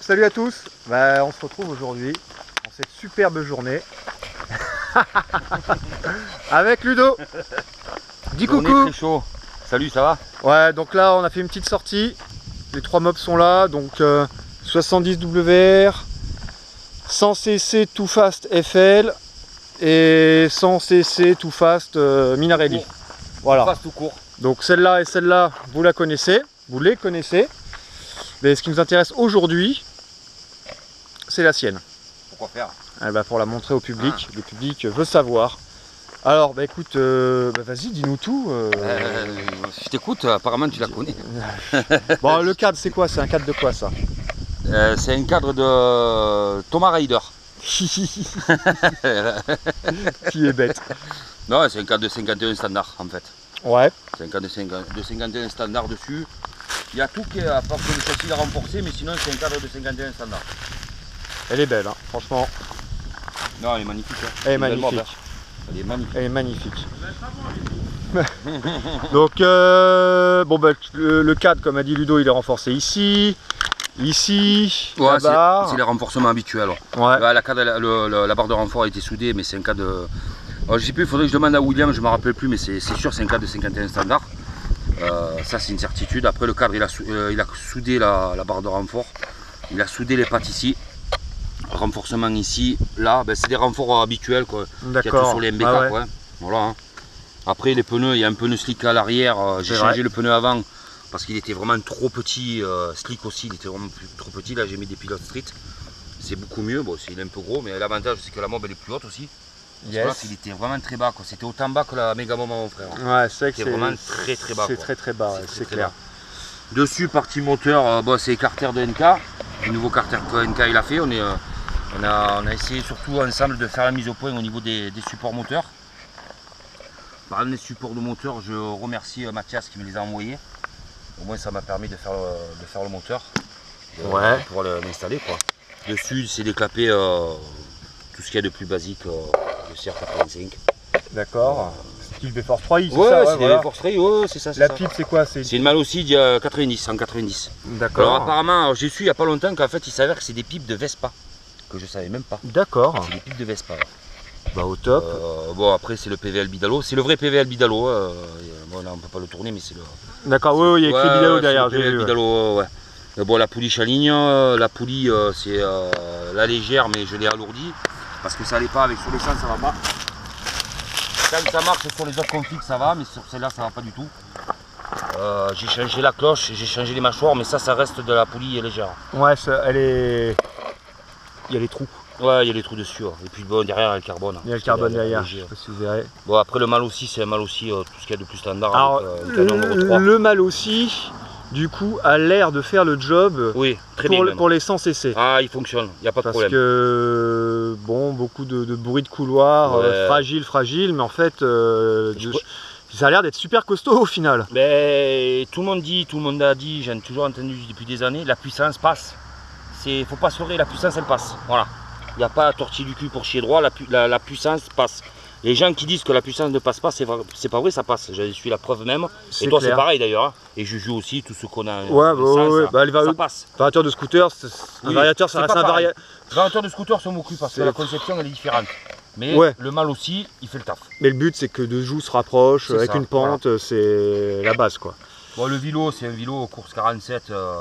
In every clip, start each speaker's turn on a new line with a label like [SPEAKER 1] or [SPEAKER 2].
[SPEAKER 1] Salut à tous. Bah, on se retrouve aujourd'hui en cette superbe journée avec Ludo. Dis coucou.
[SPEAKER 2] très chaud. Salut, ça va?
[SPEAKER 1] Ouais, donc là on a fait une petite sortie. Les trois mobs sont là, donc euh, 70 WR, 100 cc Too Fast FL et 100 cc Too Fast euh, Minarelli. Voilà.
[SPEAKER 2] Tout court.
[SPEAKER 1] Donc celle-là et celle-là, vous la connaissez, vous les connaissez. Mais ce qui nous intéresse aujourd'hui, c'est la sienne.
[SPEAKER 2] Pourquoi faire
[SPEAKER 1] Eh ben, pour la montrer au public, le public veut savoir. Alors, bah écoute, euh, bah, vas-y, dis-nous tout. euh.
[SPEAKER 2] Euh, Je t'écoute, apparemment tu la connais.
[SPEAKER 1] Bon, le cadre, c'est quoi? C'est un cadre de quoi ça?
[SPEAKER 2] Euh, c'est un cadre de Thomas Raider.
[SPEAKER 1] Qui est bête.
[SPEAKER 2] non, c'est un cadre de 51 standard en fait.
[SPEAKER 1] Ouais,
[SPEAKER 2] C'est un cadre de 50 de 51 standard dessus. Il y a tout qui est à part que le châssis l'a renforcé, mais sinon c'est un cadre de 51 standard.
[SPEAKER 1] elle est belle, hein. franchement,
[SPEAKER 2] Non, elle est magnifique. hein.
[SPEAKER 1] elle est magnifique.
[SPEAKER 2] Elle est magnifique.
[SPEAKER 1] Elle est magnifique. Donc, euh, bon, bah, le, le cadre, comme a dit Ludo, il est renforcé ici, ici,
[SPEAKER 2] Ouais, c'est les renforcements habituels.
[SPEAKER 1] Ouais.
[SPEAKER 2] La, cadre, la, le- le- la barre de renfort a été soudée, mais c'est un cadre. de- Alors, je sais plus, il faudrait que je demande à William, je ne me rappelle plus, mais c'est sûr, c'est un cadre de 51 standard. Euh, ça, c'est une certitude. Après, le cadre, il a, euh, il a soudé la, la barre de renfort, il a soudé les pattes ici. Renforcement ici, là, ben, c'est des renforts habituels quoi.
[SPEAKER 1] D'accord.
[SPEAKER 2] sur les MBK.
[SPEAKER 1] Ah ouais.
[SPEAKER 2] quoi. Voilà. hein. Après, les pneus, il y a un pneu slick à l'arrière. euh, J'ai changé
[SPEAKER 1] vrai.
[SPEAKER 2] le pneu avant parce qu'il était vraiment trop petit. euh, slick aussi, il était vraiment trop petit. Là, j'ai mis des pilotes street. C'est beaucoup mieux. Bon, c'est- il est un peu gros, mais l'avantage, c'est que la mob, elle est plus haute aussi. Parce que il était vraiment très bas. quoi. C'était autant bas que la méga mon frère.
[SPEAKER 1] Ouais, c'est vrai que
[SPEAKER 2] C'est vraiment très, très bas,
[SPEAKER 1] C'est très très bas,
[SPEAKER 2] C'est
[SPEAKER 1] clair.
[SPEAKER 2] Dessus, partie moteur, euh, bon, c'est carter de NK. Le nouveau carter que NK il a fait. On, est, euh, on, a, on a essayé surtout ensemble de faire la mise au point au niveau des, des supports moteurs. Par exemple, les supports de moteur, je remercie euh, Mathias qui me les a envoyés. Au moins, ça m'a permis de faire, le- de faire le moteur. de-
[SPEAKER 1] Ouais.
[SPEAKER 2] le- l'installer. quoi. Dessus, c'est déclapé euh, tout ce qu'il y a de plus basique, euh, CR85.
[SPEAKER 1] D'accord. Style B-Force 3i, c'est
[SPEAKER 2] Ouais,
[SPEAKER 1] ça, ouais,
[SPEAKER 2] c'est
[SPEAKER 1] voilà.
[SPEAKER 2] des force Ray, ouais, c'est ça.
[SPEAKER 1] La
[SPEAKER 2] ça.
[SPEAKER 1] pipe, c'est quoi C'est
[SPEAKER 2] une Malocide euh, 90, en 90. Alors
[SPEAKER 1] D'accord.
[SPEAKER 2] apparemment, alors, j'ai su il n'y a pas longtemps qu'en fait il s'avère que c'est des pipes de Vespa. Que je savais même pas.
[SPEAKER 1] D'accord.
[SPEAKER 2] C'est des pipes de Vespa.
[SPEAKER 1] Bah au top.
[SPEAKER 2] Euh, bon après c'est le PVL Bidalo. C'est le vrai PVL Bidalo. euh, bon là on peut pas le tourner mais c'est le.
[SPEAKER 1] D'accord, oui, oui, il y a écrit
[SPEAKER 2] Ouais,
[SPEAKER 1] Bidalo derrière,
[SPEAKER 2] le PVL
[SPEAKER 1] ouais.
[SPEAKER 2] Bidalo, ouais. Mais bon la poulie chaligne, euh, la poulie euh, c'est euh, la légère mais je l'ai alourdie. Parce que ça allait pas avec sur les champs ça va pas. Quand ça marche sur les autres configs ça va mais sur celle-là ça va pas du tout. Euh, j'ai changé la cloche, j'ai changé les mâchoires mais ça ça reste de la poulie légère.
[SPEAKER 1] Ouais, ça- elle est. Il y a les trous.
[SPEAKER 2] Ouais, il y a les trous dessus. ouais. Et puis bon, derrière, il y a le carbone.
[SPEAKER 1] Il y a le carbone derrière. Je
[SPEAKER 2] léger,
[SPEAKER 1] sais
[SPEAKER 2] ouais.
[SPEAKER 1] pas si vous verrez.
[SPEAKER 2] Bon, après, le mal aussi, c'est un mal aussi, euh, tout ce qu'il y a de plus standard.
[SPEAKER 1] Alors,
[SPEAKER 2] avec, euh,
[SPEAKER 1] le,
[SPEAKER 2] 3.
[SPEAKER 1] le mal aussi, du coup, a l'air de faire le job
[SPEAKER 2] Oui, très
[SPEAKER 1] pour,
[SPEAKER 2] bien.
[SPEAKER 1] les 100 cc.
[SPEAKER 2] Ah, il fonctionne, il n'y a pas de
[SPEAKER 1] Parce
[SPEAKER 2] problème.
[SPEAKER 1] que, bon, beaucoup de, de bruit de couloir, euh, fragile, fragile, mais en fait, euh,
[SPEAKER 2] Je
[SPEAKER 1] ça a l'air d'être super costaud au final.
[SPEAKER 2] Mais tout le monde dit, tout le monde a dit, j'ai toujours entendu depuis des années, la puissance passe. Il faut pas se la puissance, elle passe. Voilà. Il n'y a pas à tortiller du cul pour chier droit, la, pu- la- la puissance passe. Les gens qui disent que la puissance ne passe pas, c'est c'est pas vrai, ça passe. Je suis la preuve même.
[SPEAKER 1] C'est
[SPEAKER 2] Et toi, c'est pareil d'ailleurs. hein. Et je joue aussi, tout ce qu'on a.
[SPEAKER 1] Ouais,
[SPEAKER 2] euh,
[SPEAKER 1] bah,
[SPEAKER 2] ça,
[SPEAKER 1] ouais, ouais.
[SPEAKER 2] ça-
[SPEAKER 1] Bah,
[SPEAKER 2] ça passe.
[SPEAKER 1] Variateur de scooter, c'est- un variateur, ça
[SPEAKER 2] c'est
[SPEAKER 1] reste un variateur.
[SPEAKER 2] Variateur de scooter, ça m'occupe parce que
[SPEAKER 1] C'est-
[SPEAKER 2] la conception elle est différente. Mais
[SPEAKER 1] Ouais.
[SPEAKER 2] le mal aussi, il fait le taf.
[SPEAKER 1] Mais le but, c'est que deux joues se rapprochent
[SPEAKER 2] C'est
[SPEAKER 1] avec
[SPEAKER 2] ça,
[SPEAKER 1] une pente, c'est la base quoi.
[SPEAKER 2] Bon, le vélo, c'est un vélo course 47. euh,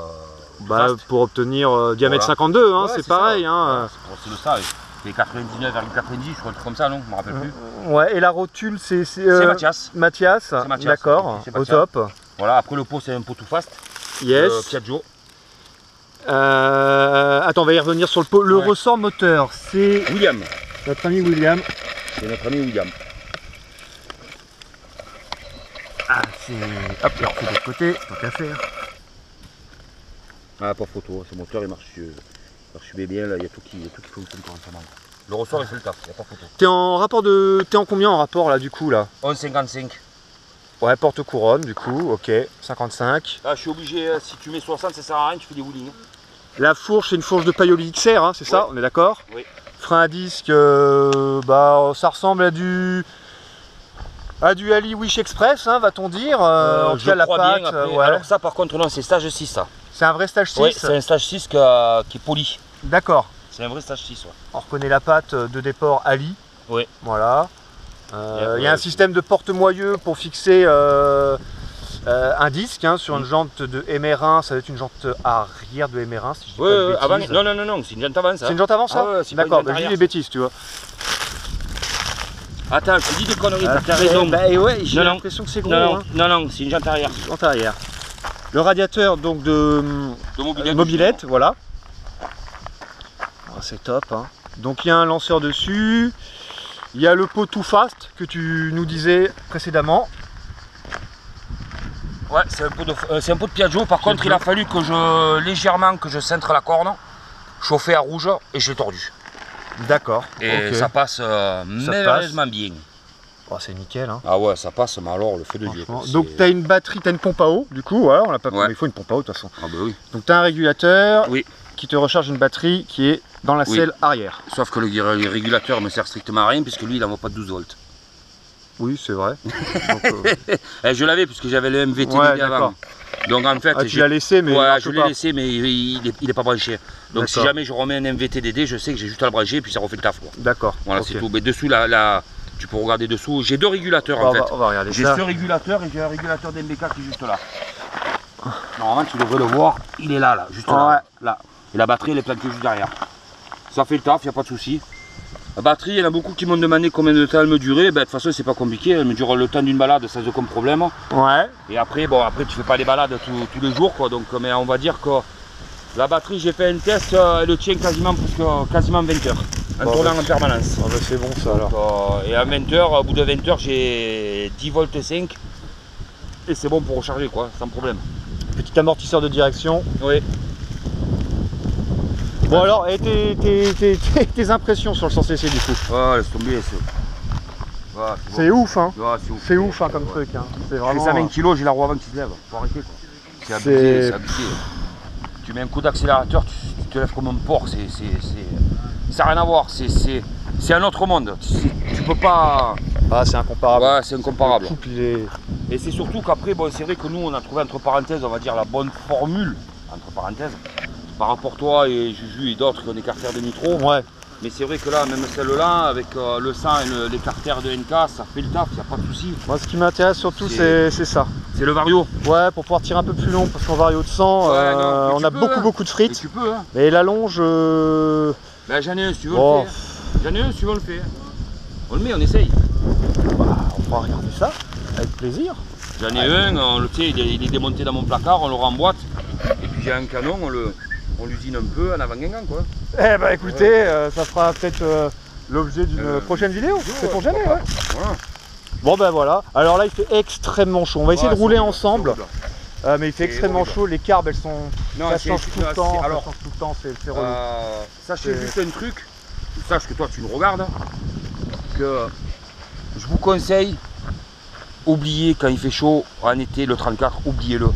[SPEAKER 1] Bah, pour obtenir euh, diamètre
[SPEAKER 2] Voilà.
[SPEAKER 1] 52, hein,
[SPEAKER 2] Ouais,
[SPEAKER 1] c'est
[SPEAKER 2] c'est
[SPEAKER 1] pareil. Hein.
[SPEAKER 2] C'est pour- c'est le ça. C'est 99,90, je crois, un truc comme ça, non? Je me rappelle plus.
[SPEAKER 1] Ouais, et la rotule, c'est c'est, euh,
[SPEAKER 2] Mathias.
[SPEAKER 1] Mathias,
[SPEAKER 2] Mathias,
[SPEAKER 1] d'accord, au top.
[SPEAKER 2] Voilà, après le pot, c'est un pot tout fast.
[SPEAKER 1] Yes.
[SPEAKER 2] Euh, Piaggio.
[SPEAKER 1] Euh, attends, on va y revenir sur le pot. Le
[SPEAKER 2] Ouais.
[SPEAKER 1] ressort moteur, c'est
[SPEAKER 2] William.
[SPEAKER 1] notre ami William.
[SPEAKER 2] C'est notre ami William.
[SPEAKER 1] Ah, c'est. Hop, alors fait de l'autre côté, tant qu'à faire.
[SPEAKER 2] Ah, pas photo, ce moteur il marche, il marche bien, là, il y a tout qui, il y a tout qui fonctionne correctement. Le ressort il fait le taf, il n'y a pas photo.
[SPEAKER 1] T'es en rapport de. T'es en combien en rapport là du coup là?
[SPEAKER 2] 11,55.
[SPEAKER 1] Ouais, porte-couronne du coup, ok, 55.
[SPEAKER 2] Là, je suis obligé, euh, si tu mets 60, ça sert à rien, tu fais des wheelings.
[SPEAKER 1] La fourche, c'est une fourche de Paioli XR, hein, c'est ça
[SPEAKER 2] Ouais.
[SPEAKER 1] On est d'accord?
[SPEAKER 2] Oui.
[SPEAKER 1] Frein à disque, euh, bah, ça ressemble à du. à du Ali Wish Express, hein, va-t-on dire euh, En tout cas, la euh, ouais.
[SPEAKER 2] Alors ça, par contre, non, c'est stage 6, ça.
[SPEAKER 1] C'est un vrai stage 6
[SPEAKER 2] Oui, c'est un stage 6 qui, a- qui est poli.
[SPEAKER 1] D'accord.
[SPEAKER 2] C'est un vrai stage 6, ouais.
[SPEAKER 1] On reconnaît la patte de déport Ali.
[SPEAKER 2] Oui.
[SPEAKER 1] Voilà. Euh, Il y a un
[SPEAKER 2] après,
[SPEAKER 1] système de porte-moyeu pour fixer euh, euh, un disque hein, sur une jante de MR1. Ça va être une jante arrière de MR1 si je dis
[SPEAKER 2] Ouais,
[SPEAKER 1] pas de
[SPEAKER 2] avant- non, non, non, non, c'est une jante avant ça.
[SPEAKER 1] C'est une jante avant ça
[SPEAKER 2] Ah ouais,
[SPEAKER 1] D'accord, bah, je dis des bêtises, tu vois.
[SPEAKER 2] Attends, je te dis des conneries,
[SPEAKER 1] Ah,
[SPEAKER 2] t'as raison.
[SPEAKER 1] bah, et ouais, j'ai l'impression que c'est gros.
[SPEAKER 2] non, non,
[SPEAKER 1] hein.
[SPEAKER 2] non, non, c'est une jante arrière.
[SPEAKER 1] Jante arrière. Le radiateur donc de
[SPEAKER 2] De mobilette.
[SPEAKER 1] Euh, mobilette, voilà. C'est top. hein. Donc il y a un lanceur dessus. Il y a le pot Too Fast que tu nous disais précédemment.
[SPEAKER 2] Ouais, c'est un pot de, euh, un pot de Piaggio. Par contre, il a fallu que je légèrement que je cintre la corne, chauffer à rouge et je l'ai tordu.
[SPEAKER 1] D'accord.
[SPEAKER 2] Et ça passe euh, merveilleusement bien.
[SPEAKER 1] Oh, c'est nickel. Hein.
[SPEAKER 2] Ah ouais, ça passe, mais alors le feu de Dieu.
[SPEAKER 1] Donc tu as une batterie, tu as une pompe à eau, du coup, on l'a pas
[SPEAKER 2] Ouais.
[SPEAKER 1] mais il faut une pompe à eau de toute façon.
[SPEAKER 2] Ah bah oui.
[SPEAKER 1] Donc tu as un régulateur
[SPEAKER 2] Oui.
[SPEAKER 1] qui te recharge une batterie qui est dans la
[SPEAKER 2] Oui.
[SPEAKER 1] selle arrière.
[SPEAKER 2] Sauf que le, le régulateur ne sert strictement à rien puisque lui il n'envoie pas de 12 volts.
[SPEAKER 1] Oui, c'est vrai. Donc, euh,
[SPEAKER 2] Eh, je l'avais puisque j'avais le MVT
[SPEAKER 1] Ouais,
[SPEAKER 2] avant. Donc en fait,
[SPEAKER 1] ah, tu
[SPEAKER 2] j'ai-
[SPEAKER 1] l'as laissé, mais il
[SPEAKER 2] ouais, je l'ai laissé mais il, il est, il est pas branché. Donc si jamais je remets un MVT DD, je sais que j'ai juste à le brancher et puis ça refait le taf.
[SPEAKER 1] D'accord.
[SPEAKER 2] Voilà, c'est tout. Mais dessous, là, tu peux regarder dessous. J'ai deux régulateurs en fait.
[SPEAKER 1] on va regarder
[SPEAKER 2] J'ai ce régulateur et j'ai un régulateur d'MBK qui est juste là. Normalement, tu devrais le voir, il est là, là, juste
[SPEAKER 1] Ouais.
[SPEAKER 2] là, là. Et la batterie, elle est plantée juste derrière. Ça fait le taf, il n'y a pas de souci. La batterie, il y en a beaucoup qui m'ont demandé combien de temps elle me durait. Ben, de toute façon, c'est pas compliqué. Elle me dure le temps d'une balade sans aucun problème.
[SPEAKER 1] Ouais.
[SPEAKER 2] Et après, bon, après, tu fais pas des balades tous, les jours, quoi. Donc, mais on va dire que la batterie, j'ai fait un test, euh, elle tient quasiment, plus que- quasiment 20 heures. En tournant
[SPEAKER 1] bah,
[SPEAKER 2] en permanence.
[SPEAKER 1] Ah bah, c'est bon ça alors.
[SPEAKER 2] Euh, et à 20h, au bout de 20h, j'ai 10 volts 5. Et c'est bon pour recharger quoi, sans problème.
[SPEAKER 1] Petit amortisseur de direction.
[SPEAKER 2] Oui.
[SPEAKER 1] Bon alors, et tes, tes- tes- tes- tes impressions sur le 100 cc du coup
[SPEAKER 2] Ouais, laisse tomber. C'est ouais, c'est
[SPEAKER 1] C'est ouf hein
[SPEAKER 2] c'est ouf.
[SPEAKER 1] Ouf hein, comme
[SPEAKER 2] Ouais.
[SPEAKER 1] truc hein. C'est
[SPEAKER 2] J'ai
[SPEAKER 1] vraiment...
[SPEAKER 2] 120 kg, j'ai la roue avant qui se lève. Faut arrêter quoi. C'est abusé, c'est abusé. Tu mets un coup d'accélérateur, tu, tu te lèves comme un porc. C'est, ça n'a rien à voir. C'est, un autre monde. Tu, peux pas.
[SPEAKER 1] Ah c'est incomparable.
[SPEAKER 2] Ouais, c'est incomparable.
[SPEAKER 1] Est-
[SPEAKER 2] Et c'est surtout qu'après, bon, c'est vrai que nous, on a trouvé entre parenthèses, on va dire, la bonne formule, entre parenthèses, par rapport à toi et Juju et d'autres qui ont des carters de nitro.
[SPEAKER 1] Ouais.
[SPEAKER 2] Mais c'est vrai que là, même celle-là, avec euh, le sang et le- les carters de NK, ça fait le taf, il n'y a pas de souci.
[SPEAKER 1] Moi ce qui m'intéresse surtout
[SPEAKER 2] C'est-
[SPEAKER 1] ça.
[SPEAKER 2] C'est le vario.
[SPEAKER 1] Ouais, pour pouvoir tirer un peu plus long, parce qu'en vario de 100,
[SPEAKER 2] Ouais,
[SPEAKER 1] euh,
[SPEAKER 2] non, mais
[SPEAKER 1] on a
[SPEAKER 2] peux,
[SPEAKER 1] beaucoup
[SPEAKER 2] hein.
[SPEAKER 1] beaucoup de frites.
[SPEAKER 2] tu peux, hein.
[SPEAKER 1] Mais la longe, euh,
[SPEAKER 2] Ben, j'en ai un, si tu veux
[SPEAKER 1] oh,
[SPEAKER 2] le faire. J'en ai un, si tu veux le faire. On le met, on essaye.
[SPEAKER 1] bah, on pourra regarder ça avec plaisir.
[SPEAKER 2] J'en ai un, on le sait, il est, il est démonté dans mon placard, on le remboîte. Et puis j'ai un canon, on le, on l'usine un peu en avant-guingant, quoi.
[SPEAKER 1] Eh bah écoutez, euh, ça fera peut-être euh, l'objet d'une
[SPEAKER 2] Euh,
[SPEAKER 1] prochaine vidéo. C'est pour jamais, ouais.
[SPEAKER 2] Voilà.
[SPEAKER 1] Bon ben voilà. Alors là il fait extrêmement chaud. On va essayer
[SPEAKER 2] Ouais,
[SPEAKER 1] de rouler ensemble. mais il fait extrêmement chaud. Les carbes elles sont.
[SPEAKER 2] Non,
[SPEAKER 1] ça change tout le temps.
[SPEAKER 2] alors,
[SPEAKER 1] ça change tout le temps. C'est relou.
[SPEAKER 2] Sachez juste un truc, sache que toi tu me regardes, que je vous conseille, oubliez quand il fait chaud en été le 34, oubliez-le.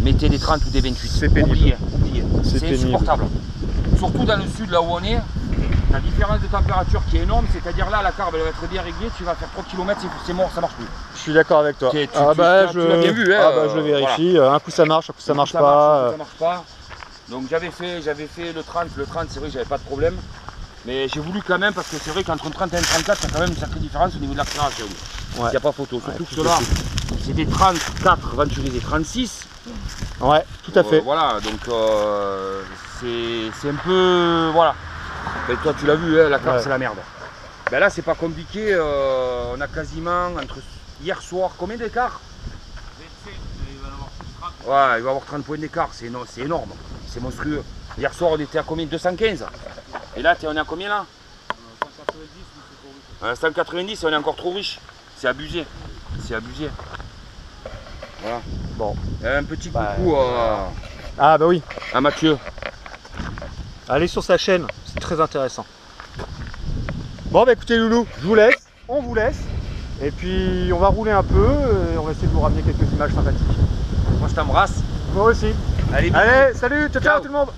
[SPEAKER 2] Mettez des 30 ou des 28.
[SPEAKER 1] C'est pénible.
[SPEAKER 2] Oubliez, oubliez.
[SPEAKER 1] C'est
[SPEAKER 2] insupportable. Surtout dans le sud là où on est, la différence de température qui est énorme, c'est-à-dire là la carbe elle va être bien réglée, tu vas faire 3 km, c'est- mort, ça marche plus.
[SPEAKER 1] Je suis d'accord avec toi.
[SPEAKER 2] Tu-
[SPEAKER 1] ah
[SPEAKER 2] tu-
[SPEAKER 1] bah
[SPEAKER 2] tu
[SPEAKER 1] je.
[SPEAKER 2] l'as bien vu, hein,
[SPEAKER 1] ah bah je le
[SPEAKER 2] euh,
[SPEAKER 1] vérifie. Un coup ça marche, un coup ça marche
[SPEAKER 2] ça
[SPEAKER 1] pas.
[SPEAKER 2] Marche,
[SPEAKER 1] euh,
[SPEAKER 2] ça marche pas. Donc j'avais fait, j'avais fait le 30, le 30 c'est vrai j'avais pas de problème. Mais j'ai voulu quand même parce que c'est vrai qu'entre un 30 et un 34, il y a quand même une sacrée différence au niveau de l'accélération. Il
[SPEAKER 1] Ouais.
[SPEAKER 2] n'y a pas photo. Surtout
[SPEAKER 1] Ouais,
[SPEAKER 2] que
[SPEAKER 1] à
[SPEAKER 2] c'est des 34 venturisés 36.
[SPEAKER 1] Ouais, tout à
[SPEAKER 2] Euh,
[SPEAKER 1] fait.
[SPEAKER 2] voilà, donc euh, c'est c'est un peu. Voilà. Ben, toi tu l'as vu, hein, la carte
[SPEAKER 1] Ouais.
[SPEAKER 2] c'est la merde. Ben là c'est pas compliqué, euh, on a quasiment entre hier soir combien d'écart? Ouais, il va avoir 30 points d'écart, c'est éno- c'est énorme, c'est monstrueux. Hier soir on était à combien? 215 Et là on est à combien là? Euh, 190 et on est encore trop riche. C'est abusé. C'est abusé. Voilà.
[SPEAKER 1] Bon.
[SPEAKER 2] Et un petit
[SPEAKER 1] Bah,
[SPEAKER 2] coucou à,
[SPEAKER 1] Ah bah oui.
[SPEAKER 2] à Mathieu.
[SPEAKER 1] Allez sur sa chaîne, c'est très intéressant. Bon bah écoutez Loulou, je vous laisse, on vous laisse. Et puis on va rouler un peu et on va essayer de vous ramener quelques images sympathiques.
[SPEAKER 2] Moi je t'embrasse.
[SPEAKER 1] Moi aussi.
[SPEAKER 2] Allez,
[SPEAKER 1] salut, ciao ciao
[SPEAKER 2] Ciao.
[SPEAKER 1] tout le monde